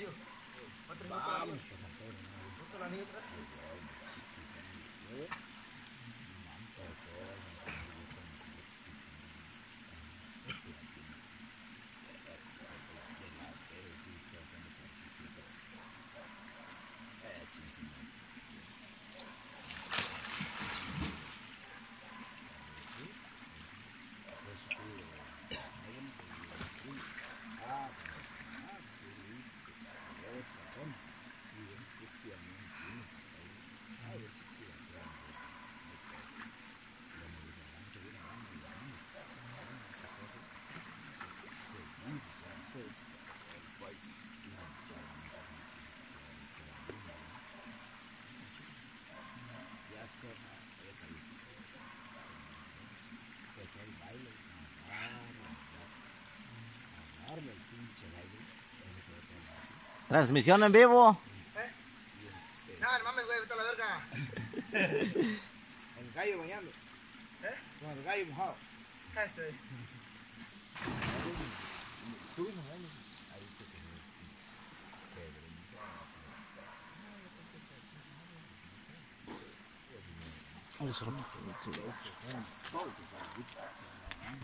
ayo. Otro minuto. Vamos, pues a todo. Otro la niña atrás. Transmisión en vivo. No, no mames, güey, vete a la verga. El gallo bañando. ¿Eh? Con el gallo mojado. Cállate.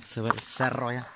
Se ve el cerro ya.